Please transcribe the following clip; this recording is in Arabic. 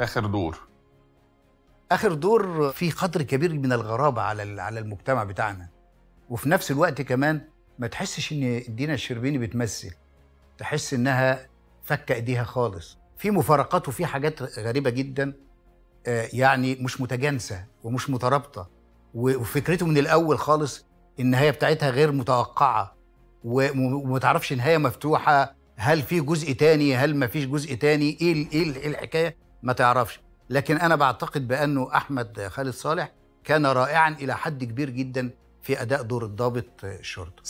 آخر دور. آخر دور في قدر كبير من الغرابة على على المجتمع بتاعنا. وفي نفس الوقت كمان ما تحسش إن دينا الشربيني بتمثل. تحس إنها فك إيديها خالص. في مفارقات وفي حاجات غريبة جدا آه، يعني مش متجانسة ومش مترابطة. وفكرته من الأول خالص النهاية بتاعتها غير متوقعة. وما تعرفش نهاية مفتوحة. هل في جزء تاني؟ هل ما فيش جزء تاني؟ إيه ال- إيه ال- إيه الحكاية؟ ما تعرفش. لكن أنا بعتقد بانه أحمد خالد صالح كان رائعا إلى حد كبير جدا في أداء دور الضابط الشرطه